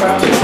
from